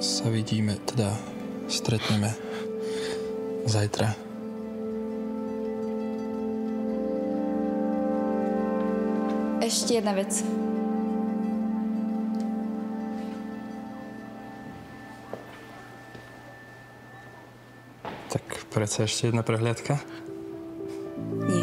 sa vidíme, teda stretneme zajtra. Ešte jedna vec. Tak predsa ešte jedna prehliadka. Nie.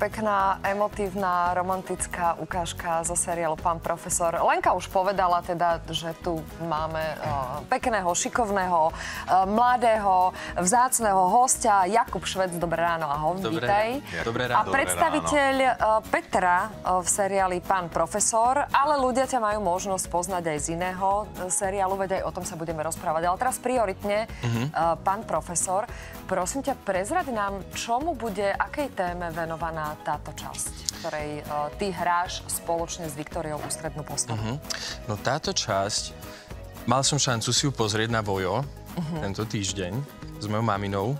Pekná, emotívna, romantická ukážka zo seriálu Pán profesor. Lenka už povedala teda, že tu máme uh, pekného, šikovného, uh, mladého, vzácného hostia. Jakub Švec, dobré ráno, ahoj, Dobré vítaj. ráno. Dobré A ráno. Dobré predstaviteľ uh, Petra uh, v seriáli Pán profesor, ale ľudia ťa majú možnosť poznať aj z iného seriálu, veď aj o tom sa budeme rozprávať. Ale teraz prioritne uh, Pán profesor. Prosím ťa, prezrať nám, čomu bude, akej téme venovaná táto časť, ktorej uh, ty hráš spoločne s Viktoriou ústrednú postavu. No táto časť, mal som šancu si ju pozrieť na Vojo tento týždeň s mojou maminou,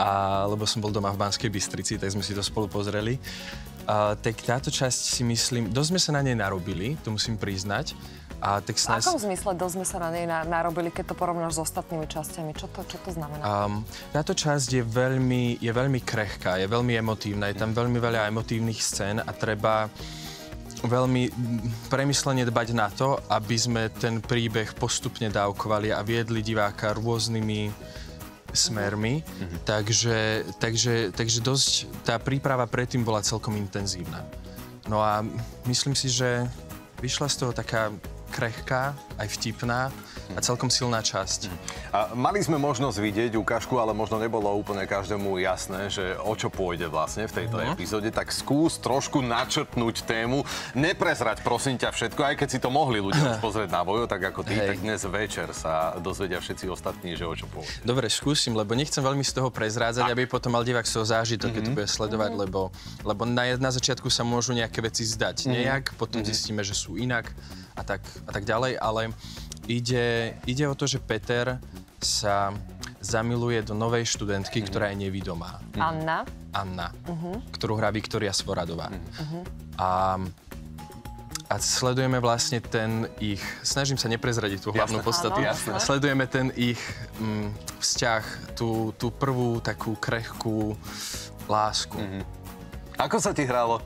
a, lebo som bol doma v Banskej Bystrici, tak sme si to spolu pozreli. A, tak táto časť si myslím, dosť sme sa na nej narobili, to musím priznať. A tak V snáď... akom zmysle dosť sme sa na nej na, narobili, keď to porovnáš s ostatnými časťami? Čo to, čo to znamená? Um, táto časť je veľmi, je veľmi krehká, je veľmi emotívna, je tam veľmi veľa emotívnych scén a treba veľmi premyslene dbať na to, aby sme ten príbeh postupne dávkovali a viedli diváka rôznymi smermi. Takže, takže, takže dosť tá príprava predtým bola celkom intenzívna. No a myslím si, že vyšla z toho taká krehká, aj vtipná a celkom silná časť. A mali sme možnosť vidieť ukážku, ale možno nebolo úplne každému jasné, že o čo pôjde vlastne v tejto Mhm. epizóde, tak skús trošku načrtnúť tému. Neprezrať prosím ťa všetko, aj keď si to mohli ľudia už pozrieť na vojo, tak ako ty, Hej. tak dnes večer sa dozvedia všetci ostatní, že o čo pôjde. Dobre, skúsim, lebo nechcem veľmi z toho prezrádzať, aby potom mal divák toho zážitok, keď to bude sledovať, lebo, lebo na, na začiatku sa môžu nejaké veci zdať nejak, potom zistíme, že sú inak a tak, a tak ďalej, ale ide, ide o to, že Peter sa zamiluje do novej študentky, ktorá je nevidomá. Anna? Anna, ktorú hrá Viktoria Svoradová. A, a sledujeme vlastne ten ich, snažím sa neprezradiť tú hlavnú Jasné. podstatu, Áno, sledujeme ten ich mm, vzťah, tú, tú prvú takú krehkú lásku. Ako sa ti hralo?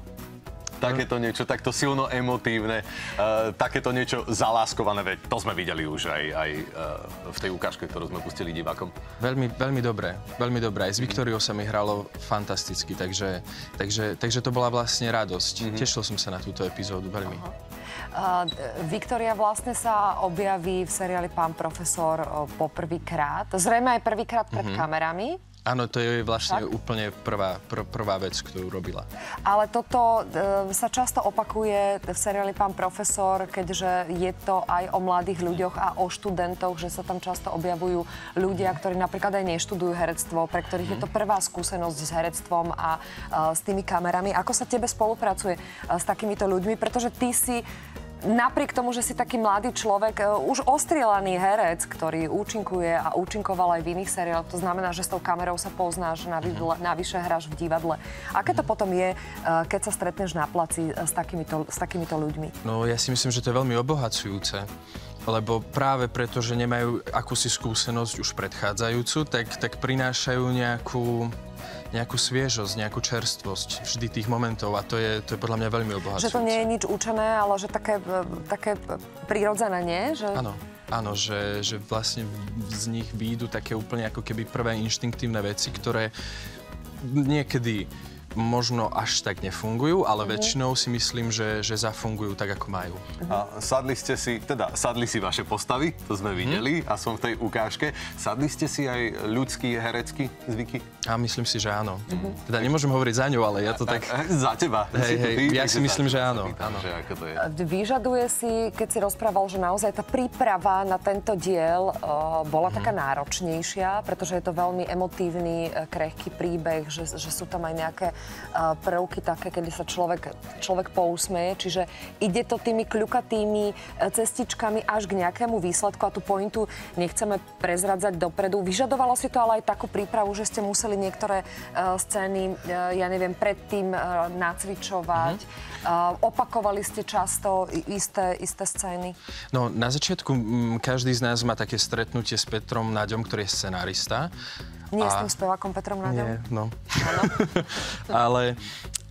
Takéto niečo, takto silno emotívne, uh, takéto niečo zaláskované, veď to sme videli už aj, aj uh, v tej ukážke, ktorú sme pustili divákom. Veľmi, veľmi dobre, veľmi dobre. Aj s Viktoriou sa mi hralo fantasticky, takže, takže, takže to bola vlastne radosť. Tešil som sa na túto epizódu veľmi. Uh, Viktoria vlastne sa objaví v seriáli Pán profesor uh, poprvýkrát. Zrejme aj prvýkrát pred kamerami. Áno, to je vlastne Tak? úplne prvá, pr- prvá vec, ktorú robila. Ale toto e, sa často opakuje v seriáli Pán profesor, keďže je to aj o mladých ľuďoch a o študentoch, že sa tam často objavujú ľudia, ktorí napríklad aj neštudujú herectvo, pre ktorých je to prvá skúsenosť s herectvom a e, s tými kamerami. Ako sa tebe spolupracuje e, s takýmito ľuďmi? Pretože ty si napriek tomu, že si taký mladý človek, e, už ostrielaný herec, ktorý účinkuje a účinkoval aj v iných seriáloch, to znamená, že s tou kamerou sa poznáš, navyše hráš v divadle. Aké to potom je, e, keď sa stretneš na placi e, s takýmito, s takýmito ľuďmi? No ja si myslím, že to je veľmi obohacujúce. Lebo práve preto, že nemajú akúsi skúsenosť už predchádzajúcu, tak, tak prinášajú nejakú, nejakú sviežosť, nejakú čerstvosť vždy tých momentov a to je, to je podľa mňa veľmi obohacujúce. Že to nie je nič učené, ale že také, také prirodzené, nie? Že... Áno, áno, že, že vlastne z nich výjdu také úplne ako keby prvé inštinktívne veci, ktoré niekedy možno až tak nefungujú, ale väčšinou si myslím, že, že zafungujú tak, ako majú. A sadli ste si, teda sadli si vaše postavy, to sme videli, a som v tej ukážke. Sadli ste si aj ľudský, herecký zvyky? A myslím si, že áno. Teda nemôžem hovoriť za ňu, ale ja to tak... Za teba. Hej, hej, ty, ja si myslím, že áno, pýtam, áno. Že ako to je. Vyžaduje si, keď si rozprával, že naozaj tá príprava na tento diel uh, bola taká náročnejšia, pretože je to veľmi emotívny, uh, krehký príbeh, že, že sú tam aj nejaké prvky také, kedy sa človek, človek pousmeje, čiže ide to tými kľukatými uh, cestičkami až k nejakému výsledku a tú pointu nechceme prezradzať dopredu. Vyžadovalo si to ale aj takú prípravu, že ste museli niektoré uh, scény, uh, ja neviem, predtým nacvičovať, uh, opakovali ste často isté, isté scény. No, na začiatku každý z nás má také stretnutie s Petrom Naďom, ktorý je scenárista. Nie s A- tým spevákom Petrom Naďom? Nie, no. Ale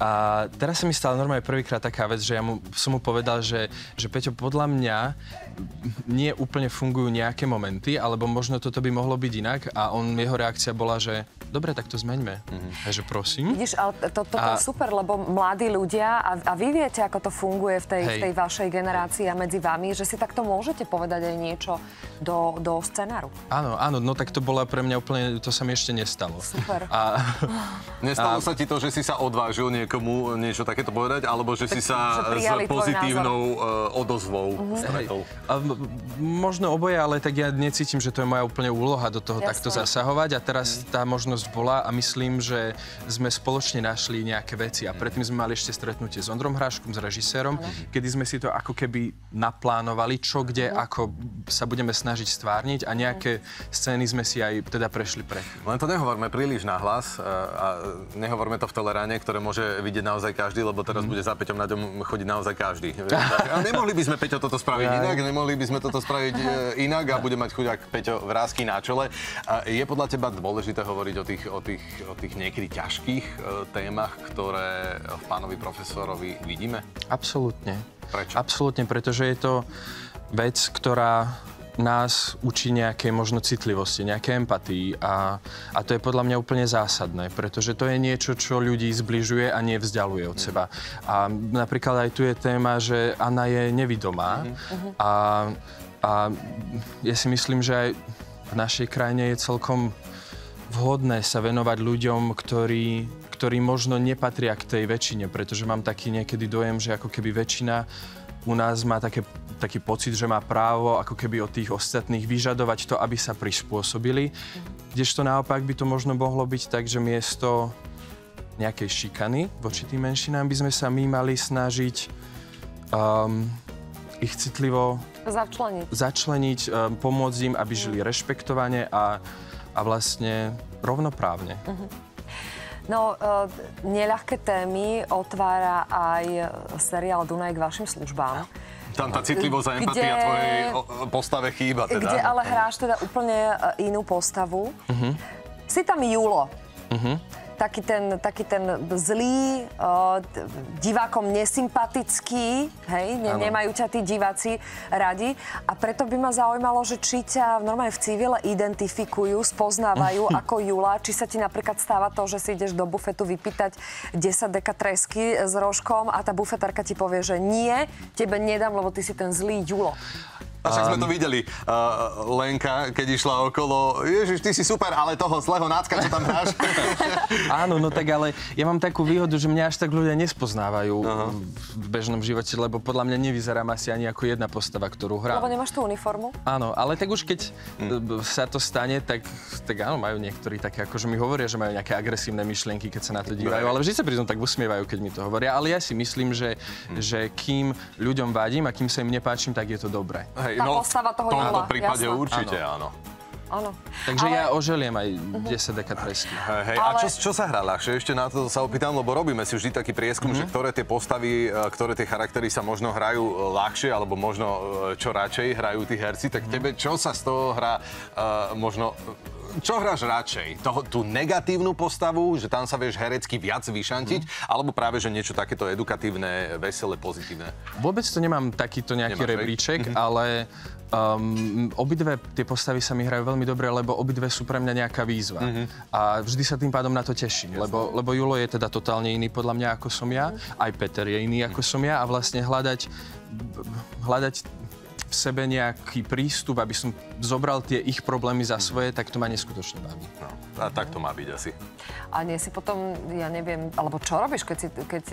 a teraz sa mi stala normálne prvýkrát taká vec, že ja mu, som mu povedal, že, že Peťo, podľa mňa nie úplne fungujú nejaké momenty, alebo možno toto by mohlo byť inak a on, jeho reakcia bola, že dobre, tak to zmeňme. A že prosím. Vidíš, ale to, toto A- je super, lebo mladí ľudia, a, a vy viete, ako to funguje v tej, v tej vašej generácii a medzi vami, že si takto môžete povedať aj niečo do, do scenáru. Áno, áno, no tak to bola pre mňa úplne, to sa mi ešte nestalo. Super. A, Nestalo sa ti to, že si sa odvážil niekomu niečo takéto povedať, alebo že si sa že s pozitívnou uh, odozvou stretol? A možno oboje, ale tak ja necítim, že to je moja úplne úloha do toho Jasné. takto zasahovať a teraz tá možnosť bola a myslím, že sme spoločne našli nejaké veci. A predtým sme mali ešte stretnutie s Ondrom Hráškom, s režisérom, kedy sme si to ako keby naplánovali, čo kde, ako sa budeme snažiť stvárniť a nejaké scény sme si aj teda prešli predtým. Len to nehovorme príliš nahlas a, a nehovorme to v teleráne, ktoré môže vidieť naozaj každý, lebo teraz bude za Peťom na ňom chodiť naozaj každý. A nemohli by sme, Peťo, toto spraviť inak, nemohli by sme toto spraviť e, inak a bude mať chudák Peťo vrázky na čele. A je podľa teba dôležité hovoriť o tých, o tých, o tých niekedy ťažkých e, témach, ktoré v pánovi profesorovi vidíme? Absolútne. Prečo? Absolútne, pretože je to vec, ktorá nás učí nejaké možno citlivosti, nejaké empatii a, a to je podľa mňa úplne zásadné, pretože to je niečo, čo ľudí zbližuje a nevzdialuje od seba. A napríklad aj tu je téma, že Anna je nevidomá a, a ja si myslím, že aj v našej krajine je celkom vhodné sa venovať ľuďom, ktorí, ktorí možno nepatria k tej väčšine, pretože mám taký niekedy dojem, že ako keby väčšina u nás má také, taký pocit, že má právo ako keby od tých ostatných vyžadovať to, aby sa prispôsobili. Kdežto naopak by to možno mohlo byť tak, že miesto nejakej šikany voči tým menšinám by sme sa my mali snažiť um, ich citlivo Začleniť. začleniť, um, pomôcť im, aby žili rešpektovane a, a vlastne rovnoprávne. No, uh, neľahké témy otvára aj seriál Dunaj k vašim službám. Tam tá citlivosť a empatia Kde- tvojej postave chýba teda. Kde ale hráš teda úplne e, inú postavu. Si tam Julo. Taký ten, taký ten zlý, d- divákom nesympatický, hej, ne, nemajú ťa tí diváci radi. A preto by ma zaujímalo, že či ťa normálne v civile identifikujú, spoznávajú ako Jula, či sa ti napríklad stáva to, že si ideš do bufetu vypýtať 10 deka tresky s rožkom a tá bufetárka ti povie, že nie, tebe nedám, lebo ty si ten zlý Julo. A však sme to videli. Uh, Lenka, keď išla okolo, Ježiš, ty si super, ale toho zlého nácka, čo tam hráš. Áno, no tak ale ja mám takú výhodu, že mňa až tak ľudia nespoznávajú v bežnom živote, lebo podľa mňa nevyzerám asi ani ako jedna postava, ktorú hrám. Lebo nemáš tú uniformu? Áno, ale tak už keď hm. sa to stane, tak, tak áno, majú niektorí také, akože mi hovoria, že majú nejaké agresívne myšlienky, keď sa na to dívajú, ale vždy sa pri tom tak usmievajú, keď mi to hovoria. Ale ja si myslím, že, že kým ľuďom vadím a kým sa im nepáčim, tak je to dobré. Hej, Tá postava toho v tomto prípade jasné. určite áno. Áno. Takže Ale- ja oželiem aj 10 deka tresky. Hej, hej. A čo, čo sa hrá ľahšie? Ešte na to sa opýtam, lebo robíme si vždy taký prieskum, Mhm. že ktoré tie postavy, e, ktoré tie charaktery sa možno hrajú e, ľahšie, alebo možno e, čo radšej hrajú tí herci. Mhm. Tak tebe čo sa z toho hrá e, možno... Čo hráš radšej? Toho, tú negatívnu postavu, že tam sa vieš herecky viac vyšantiť, Mhm. alebo práve, že niečo takéto edukatívne, veselé, pozitívne? Vôbec to nemám takýto nejaký Nemáš, rebríček, ale Um, obidve tie postavy sa mi hrajú veľmi dobre, lebo obidve sú pre mňa nejaká výzva. A vždy sa tým pádom na to teším, lebo, lebo Julo je teda totálne iný podľa mňa ako som ja, aj Peter je iný ako som ja a vlastne hľadať, hľadať v sebe nejaký prístup, aby som zobral tie ich problémy za svoje, tak to ma neskutočne baví. No, a tak to má byť asi. A nie si potom, ja neviem, alebo čo robíš, keď si, keď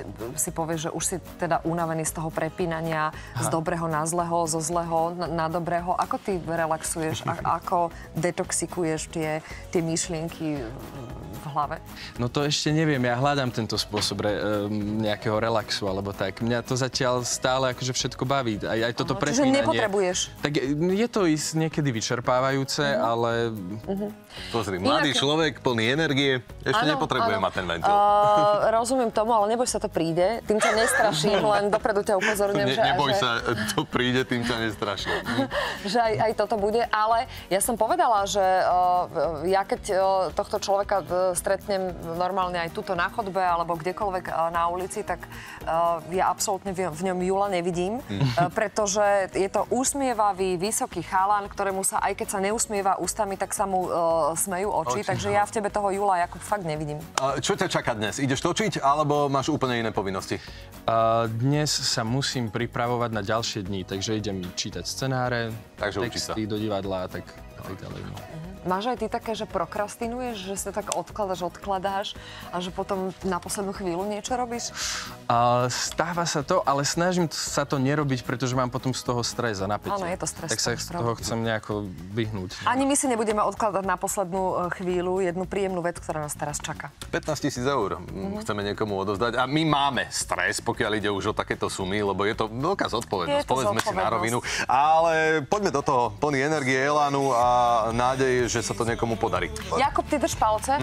si povieš, že už si teda unavený z toho prepínania z dobrého na zlého, zo zlého na, na dobrého. Ako ty relaxuješ? A, ako detoxikuješ tie, tie myšlienky v hlave? No to ešte neviem, ja hľadám tento spôsob re, um, nejakého relaxu alebo tak. Mňa to zatiaľ stále akože všetko baví. Aj, aj toto Aha, čiže nepotrebuješ. Tak je, je to ísť niekedy vyčerpávajúce, ale Pozri, mladý Inak- človek, plný energie, ešte Áno, nepotrebuje áno. mať ten ventil. Uh, rozumiem tomu, ale neboj sa, to príde. Tým ťa nestraším, len dopredu ťa upozorňujem, Ne, že, neboj že, sa, to príde, tým ťa nestrašne. že aj, aj toto bude. Ale ja som povedala, že uh, ja keď uh, tohto človeka stretnem normálne aj tuto na chodbe alebo kdekoľvek uh, na ulici, tak uh, ja absolútne v, v ňom Jula nevidím, uh, pretože je to úsmievavý, vysoký chalan, ktorému sa, aj keď sa neusmieva ústami, tak sa mu uh, smejú oči. Oči, takže ja v tebe toho Jula ako fakt nevidím. A Čo ťa čaká dnes? Ideš točiť, alebo máš úplne iné povinnosti? uh, dnes sa musím pripravovať na ďalšie dni, takže idem čítať scenáre, Takže texty do divadla a tak, a tak ďalej. No. Máš aj ty také, že prokrastinuješ, že sa tak odkladáš, odkladáš a že potom na poslednú chvíľu niečo robíš? Uh, stáva sa to, ale snažím sa to nerobiť, pretože mám potom z toho stres a napätie. Áno, je to stres, Tak sa z toho chcem nejako vyhnúť. Ani my si nebudeme odkladať na poslednú e, chvíľu jednu príjemnú vec, ktorá nás teraz čaká. 15 tisíc eur Mhm. mm chceme niekomu odozdať. A my máme stres, pokiaľ ide už o takéto sumy, lebo je to veľká zodpovednosť, Je to povedzme si na rovinu. Ale poďme do toho, plný energie, elánu a nádej, že sa to niekomu podarí. Jakub, ty drž palce.